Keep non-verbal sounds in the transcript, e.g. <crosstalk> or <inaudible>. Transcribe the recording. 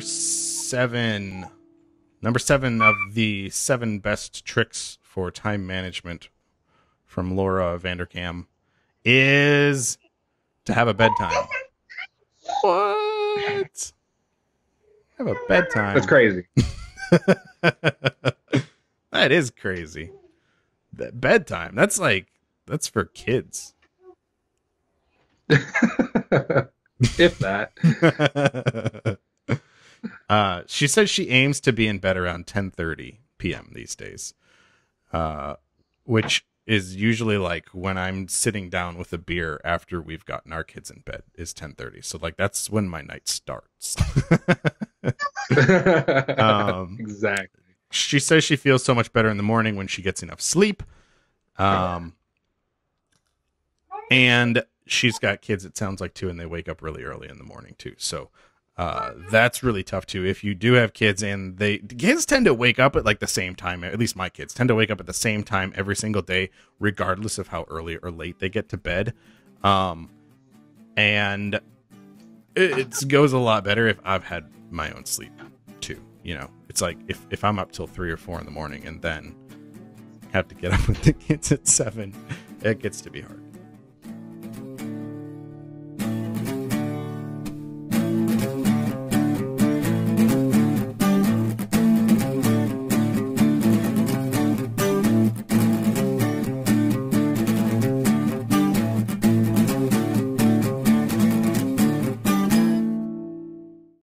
number seven. Number seven of the seven best tricks for time management from Laura Vanderkam is to have a bedtime. What? Have a bedtime. That's crazy. <laughs> that is crazy. That bedtime. That's like that's for kids. <laughs> if that. <laughs> uh, she says she aims to be in bed around 10:30 p.m. these days, uh, which is usually like when I'm sitting down with a beer after we've gotten our kids in bed is 10:30. So like that's when my night starts. <laughs> um, exactly. She says she feels so much better in the morning when she gets enough sleep. Um, and she's got kids. It sounds like too, and they wake up really early in the morning too. So uh, that's really tough too. If you do have kids and they kids tend to wake up at like the same time. At least my kids tend to wake up at the same time every single day, regardless of how early or late they get to bed. Um, and it, it goes a lot better if I've had my own sleep too. You know, it's like if if I'm up till three or four in the morning and then have to get up <laughs> with the kids at seven, it gets to be hard.